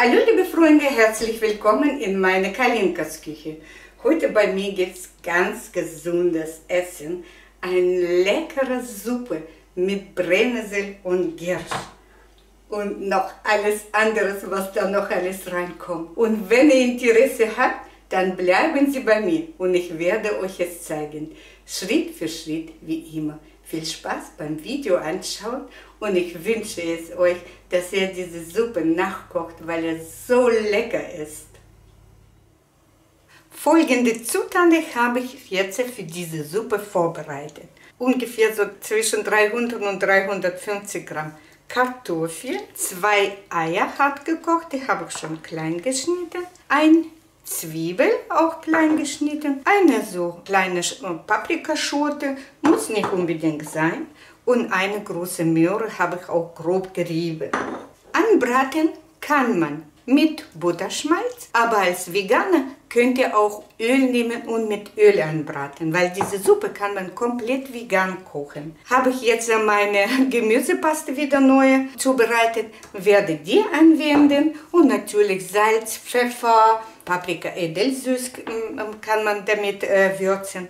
Hallo liebe Freunde, herzlich willkommen in meiner Kalinkas Küche. Heute bei mir gibt es ganz gesundes Essen, eine leckere Suppe mit Brennnessel und Giersch und noch alles anderes, was da noch alles reinkommt. Und wenn ihr Interesse habt, dann bleiben Sie bei mir und ich werde euch es zeigen, Schritt für Schritt wie immer. Viel Spaß beim Video anschauen und ich wünsche es euch, dass ihr diese Suppe nachkocht, weil es so lecker ist. Folgende Zutaten habe ich jetzt für diese Suppe vorbereitet. Ungefähr so zwischen 300 und 350 Gramm Kartoffeln, zwei Eier hart gekocht, die habe ich schon klein geschnitten, ein Zwiebel, auch klein geschnitten, eine so kleine Paprikaschote, muss nicht unbedingt sein, und eine große Möhre habe ich auch grob gerieben. Anbraten kann man mit Butterschmalz, aber als Veganer könnt ihr auch Öl nehmen und mit Öl anbraten, weil diese Suppe kann man komplett vegan kochen. Habe ich jetzt meine Gemüsepaste wieder neu zubereitet, werde die anwenden und natürlich Salz, Pfeffer, Paprika edelsüß ähm, kann man damit äh, würzen.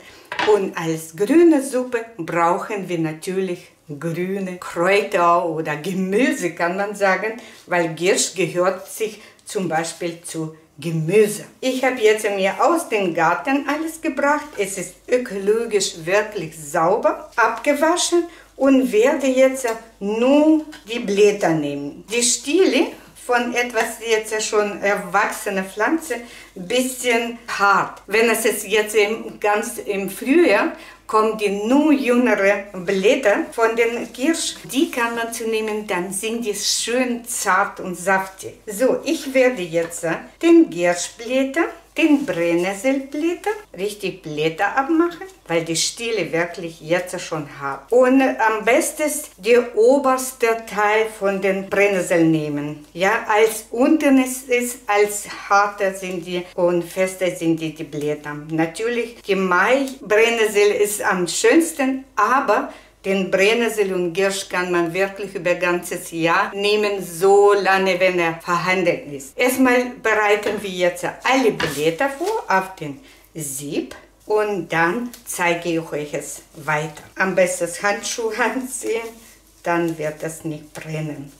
Und als grüne Suppe brauchen wir natürlich grüne Kräuter oder Gemüse, kann man sagen, weil Giersch gehört sich zum Beispiel zu Gemüse. Ich habe jetzt mir aus dem Garten alles gebracht. Es ist ökologisch wirklich sauber abgewaschen und werde jetzt nur die Blätter nehmen. Die Stiele von etwas jetzt schon erwachsene Pflanze bisschen hart. Wenn es ist jetzt im, ganz im Frühjahr kommen die nur jüngere Blätter von den Kirsch. Die kann man zu nehmen, dann sind die schön zart und saftig. So, ich werde jetzt den Kirschblätter den Brennnesselblätter, richtig Blätter abmachen, weil die Stiele wirklich jetzt schon haben. Und am besten der oberste Teil von den Brennnesseln nehmen. Ja, als unten ist, ist als harter sind die und fester sind die, die Blätter. Natürlich, die Mai-Brennnessel ist am schönsten, aber den Brennnessel und Girsch kann man wirklich über ein ganzes Jahr nehmen, so lange, wenn er vorhanden ist. Erstmal bereiten wir jetzt alle Blätter vor auf den Sieb und dann zeige ich euch es weiter. Am besten Handschuhe anziehen, dann wird es nicht brennen.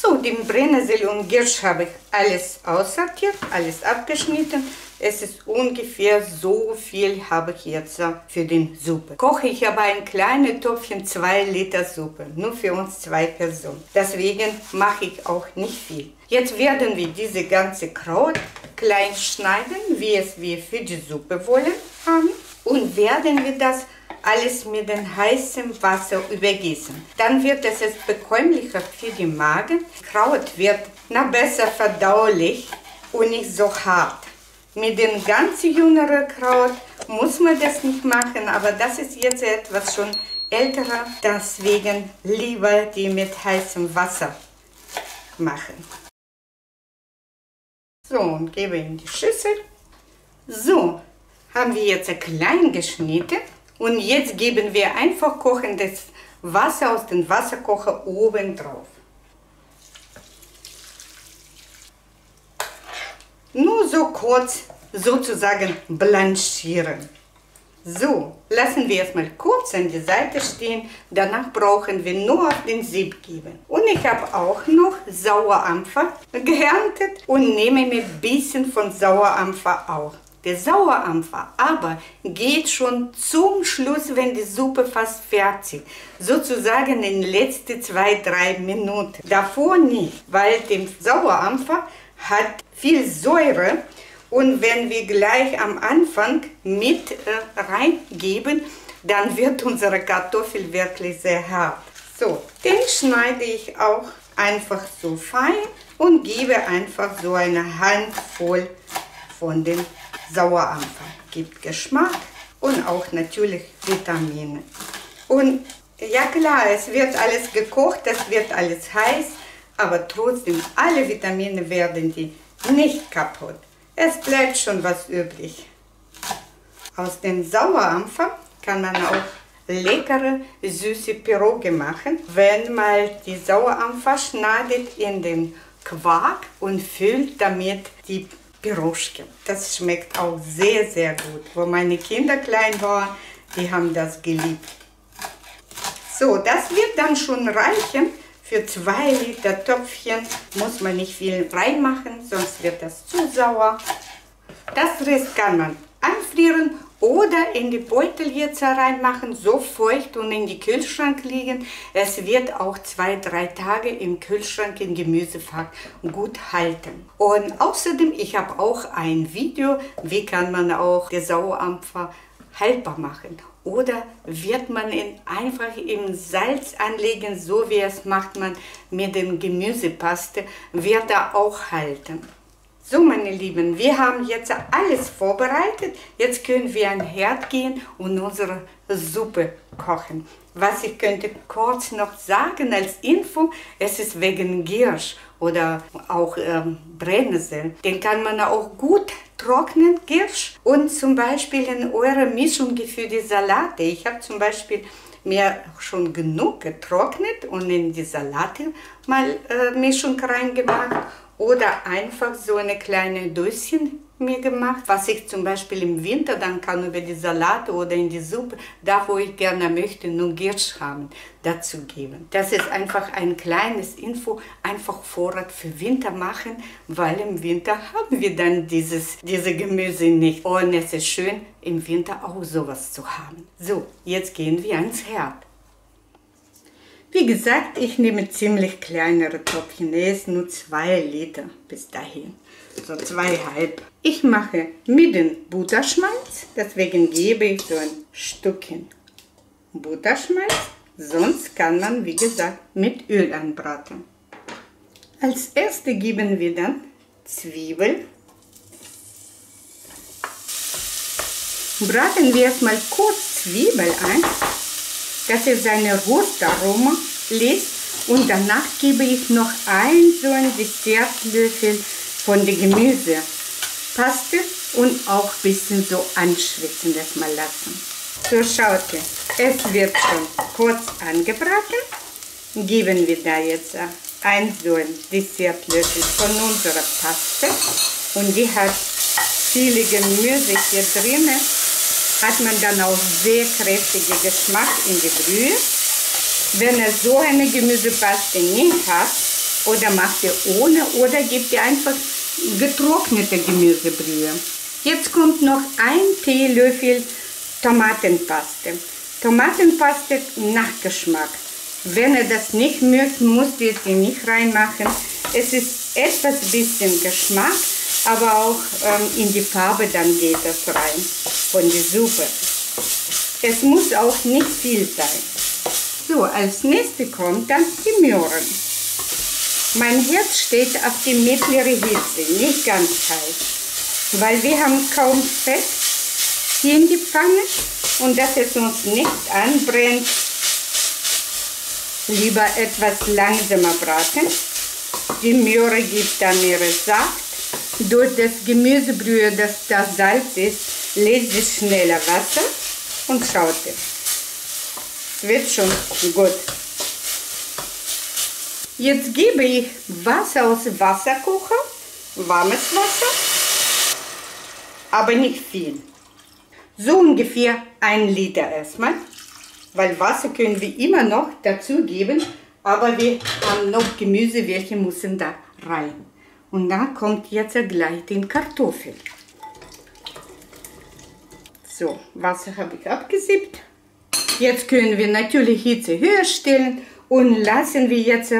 So, den Brennnessel und Girsch habe ich alles aussortiert, alles abgeschnitten. Es ist ungefähr so viel habe ich jetzt für die Suppe. Koche ich aber ein kleines Töpfchen 2 Liter Suppe, nur für uns zwei Personen. Deswegen mache ich auch nicht viel. Jetzt werden wir diese ganze Kraut klein schneiden, wie es wir für die Suppe wollen haben. Und werden wir das alles mit dem heißen Wasser übergießen. Dann wird es bekömmlicher für die Magen. Kraut wird noch besser verdaulich und nicht so hart. Mit dem ganz jüngeren Kraut muss man das nicht machen, aber das ist jetzt etwas schon älterer, deswegen lieber die mit heißem Wasser machen. So, und gebe in die Schüssel. So, haben wir jetzt klein geschnitten. Und jetzt geben wir einfach kochendes Wasser aus dem Wasserkocher oben drauf. Nur so kurz sozusagen blanchieren. So, lassen wir es mal kurz an die Seite stehen. Danach brauchen wir nur auf den Sieb geben. Und ich habe auch noch Sauerampfer geerntet und nehme mir ein bisschen von Sauerampfer auch. Der Sauerampfer aber geht schon zum Schluss, wenn die Suppe fast fertig sozusagen in den letzten zwei, drei Minuten. Davor nicht, weil der Sauerampfer hat viel Säure und wenn wir gleich am Anfang mit äh, reingeben, dann wird unsere Kartoffel wirklich sehr hart. So, den schneide ich auch einfach so fein und gebe einfach so eine Handvoll von den Sauerampfer. Gibt Geschmack und auch natürlich Vitamine. Und ja klar, es wird alles gekocht, es wird alles heiß, aber trotzdem, alle Vitamine werden die nicht kaputt. Es bleibt schon was übrig. Aus dem Sauerampfer kann man auch leckere, süße Piroge machen. Wenn man die Sauerampfer schneidet in den Quark und füllt damit die Piroschke. Das schmeckt auch sehr, sehr gut. Wo meine Kinder klein waren, die haben das geliebt. So, das wird dann schon reichen. Für zwei Liter Töpfchen muss man nicht viel reinmachen, sonst wird das zu sauer. Das Rest kann man einfrieren oder in die Beutel jetzt reinmachen, so feucht und in die Kühlschrank liegen. Es wird auch zwei, drei Tage im Kühlschrank im Gemüsefach gut halten. Und außerdem, ich habe auch ein Video, wie kann man auch die Sauerampfer haltbar machen. Oder wird man ihn einfach im Salz anlegen, so wie es macht man mit dem Gemüsepaste, wird er auch halten. So, meine Lieben, wir haben jetzt alles vorbereitet. Jetzt können wir an den Herd gehen und unsere Suppe kochen. Was ich könnte kurz noch sagen als Info, es ist wegen Giersch oder auch ähm, Brennnessel. Den kann man auch gut trocknen, Giersch, und zum Beispiel in eure Mischung für die Salate. Ich habe zum Beispiel mir schon genug getrocknet und in die Salate mal äh, Mischung reingemacht oder einfach so eine kleine Döschen mir gemacht, was ich zum Beispiel im Winter dann kann über die Salate oder in die Suppe, da wo ich gerne möchte, nur Giersch haben, dazu geben. Das ist einfach ein kleines Info, einfach Vorrat für Winter machen, weil im Winter haben wir dann dieses, diese Gemüse nicht. Und es ist schön, im Winter auch sowas zu haben. So, jetzt gehen wir ans Herd. Wie gesagt, ich nehme ziemlich kleinere Topfchen. Er ist nur zwei Liter bis dahin. So zweieinhalb. Ich mache mit dem Butterschmalz. Deswegen gebe ich so ein Stückchen Butterschmalz. Sonst kann man, wie gesagt, mit Öl anbraten. Als erste geben wir dann Zwiebel. Braten wir erstmal kurz Zwiebel ein dass er seine Rostaroma lässt und danach gebe ich noch ein so ein Dessertlöffel von der Gemüsepaste und auch ein bisschen so anschwitzen das mal lassen. So schaut ihr, es wird schon kurz angebraten. Geben wir da jetzt ein so ein Dessertlöffel von unserer Paste und die hat viele Gemüse hier drinnen hat man dann auch sehr kräftigen Geschmack in die Brühe. Wenn ihr so eine Gemüsepaste nicht habt, oder macht ihr ohne, oder gebt ihr einfach getrocknete Gemüsebrühe. Jetzt kommt noch ein Teelöffel Tomatenpaste. Tomatenpaste Nachgeschmack. Wenn ihr das nicht mögt, müsst ihr sie nicht reinmachen. Es ist etwas bisschen Geschmack, aber auch ähm, in die Farbe dann geht das rein von der Suppe. Es muss auch nicht viel sein. So, als nächstes kommt dann die Möhren. Mein Herz steht auf die mittlere Hitze, nicht ganz heiß, weil wir haben kaum Fett hier in die Pfanne und dass es uns nicht anbrennt, lieber etwas langsamer braten. Die Möhre gibt dann ihre Saft durch das Gemüsebrühe, das da Salz ist, lässt sich schneller Wasser und schaut es. Wird schon gut. Jetzt gebe ich Wasser aus Wasserkocher, warmes Wasser, aber nicht viel. So ungefähr ein Liter erstmal, weil Wasser können wir immer noch dazu geben, aber wir haben noch Gemüse, welche müssen da rein. Und da kommt jetzt gleich den Kartoffel. So, Wasser habe ich abgesippt. Jetzt können wir natürlich Hitze höher stellen und lassen wir jetzt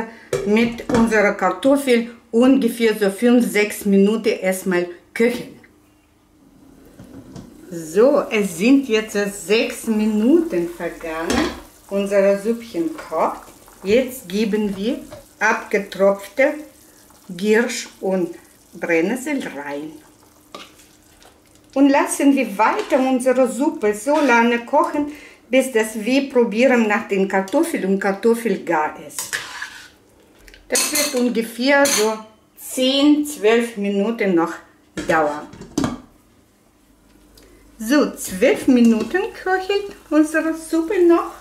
mit unserer Kartoffel ungefähr so 5-6 Minuten erstmal köcheln. So, es sind jetzt 6 Minuten vergangen. Unser Süppchen kocht. Jetzt geben wir abgetropfte Giersch und Brennnessel rein. Und lassen wir weiter unsere Suppe so lange kochen, bis das wir probieren nach den Kartoffeln und Kartoffel gar ist. Das wird ungefähr so 10-12 Minuten noch dauern. So, 12 Minuten köchelt unsere Suppe noch.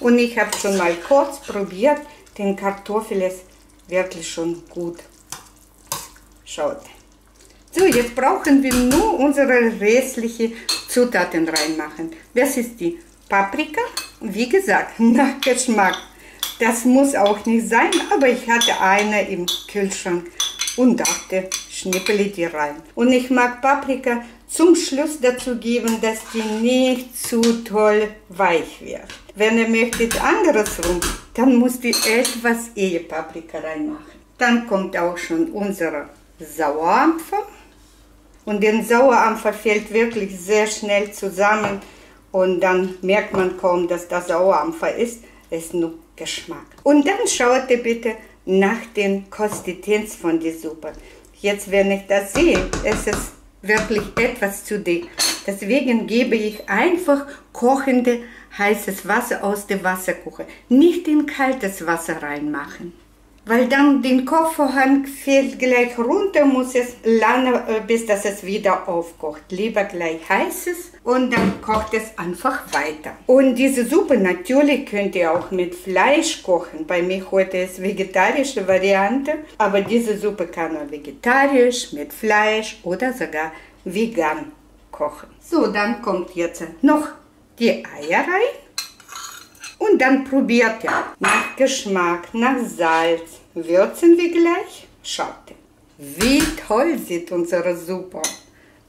Und ich habe schon mal kurz probiert, den Kartoffel ist wirklich schon gut Schaut. So, jetzt brauchen wir nur unsere restlichen Zutaten reinmachen. Das ist die Paprika, wie gesagt, nach Geschmack. Das muss auch nicht sein, aber ich hatte eine im Kühlschrank und dachte, schnippele die rein. Und ich mag Paprika zum Schluss dazu geben, dass die nicht zu toll weich wird. Wenn ihr möchtet andersrum, dann muss die etwas eher Paprika reinmachen. Dann kommt auch schon unser Sauerampfer. Und den Sauerampfer fällt wirklich sehr schnell zusammen und dann merkt man kaum, dass das Sauerampfer ist. Es ist nur Geschmack. Und dann schaut ihr bitte nach den Konsistenz von der Suppe. Jetzt, wenn ich das sehe, ist es wirklich etwas zu dick. Deswegen gebe ich einfach kochende heißes Wasser aus dem Wasserkocher. Nicht in kaltes Wasser reinmachen weil dann den Kochvorhang fällt gleich runter, muss es lange, äh, bis das es wieder aufkocht. Lieber gleich heißes und dann kocht es einfach weiter. Und diese Suppe natürlich könnt ihr auch mit Fleisch kochen. Bei mir heute ist vegetarische Variante, aber diese Suppe kann man vegetarisch, mit Fleisch oder sogar vegan kochen. So, dann kommt jetzt noch die Eier rein. Und dann probiert ihr nach Geschmack, nach Salz. Würzen wir gleich. Schaut, wie toll sieht unsere Suppe.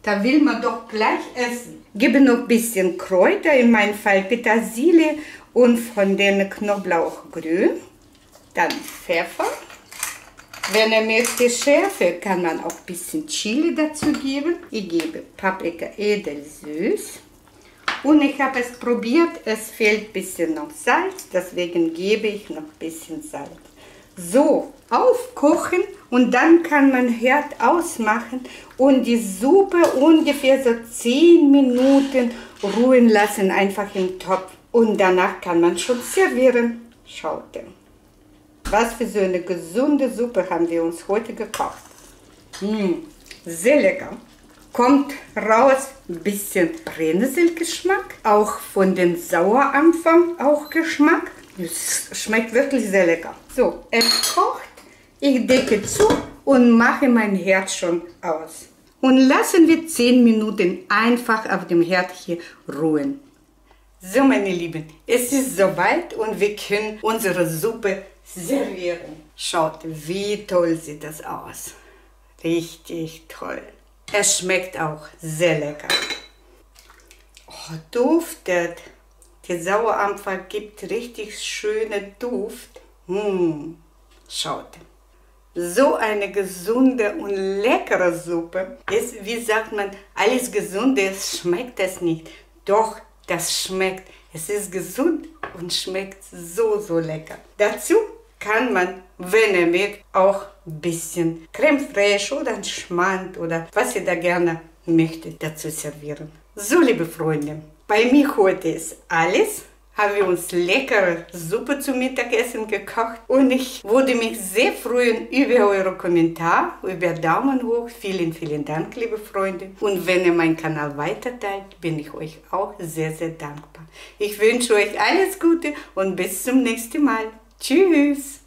Da will man doch gleich essen. Gebe noch ein bisschen Kräuter, in meinem Fall Petersilie und von den Knoblauchgrün. Dann Pfeffer. Wenn ihr möchte Schärfe, kann man auch ein bisschen Chili dazu geben. Ich gebe Paprika edel süß. Und ich habe es probiert, es fehlt ein bisschen noch Salz, deswegen gebe ich noch ein bisschen Salz. So, aufkochen und dann kann man Herd ausmachen und die Suppe ungefähr so 10 Minuten ruhen lassen, einfach im Topf. Und danach kann man schon servieren. Schaut. Was für so eine gesunde Suppe haben wir uns heute gekocht. Mmh, sehr lecker kommt raus ein bisschen Brennnesselgeschmack, auch von den Sauerampfern auch Geschmack. Es schmeckt wirklich sehr lecker. So, es kocht, ich decke zu und mache mein Herd schon aus. Und lassen wir 10 Minuten einfach auf dem Herd hier ruhen. So, meine Lieben, es ist soweit und wir können unsere Suppe servieren. Schaut, wie toll sieht das aus. Richtig toll. Es schmeckt auch sehr lecker. Oh, duftet. Der Sauerampfer gibt richtig schöne Duft. Mmh. Schaut. So eine gesunde und leckere Suppe ist, wie sagt man, alles Gesunde schmeckt es nicht. Doch, das schmeckt. Es ist gesund und schmeckt so, so lecker. Dazu kann man, wenn ihr mögt, auch ein bisschen Creme fraiche oder ein Schmand oder was ihr da gerne möchtet dazu servieren. So, liebe Freunde, bei mir heute ist alles. Haben wir uns leckere Suppe zum Mittagessen gekocht und ich würde mich sehr freuen über eure Kommentare, über Daumen hoch. Vielen, vielen Dank, liebe Freunde. Und wenn ihr meinen Kanal weiterteilt, bin ich euch auch sehr, sehr dankbar. Ich wünsche euch alles Gute und bis zum nächsten Mal. Tschüss!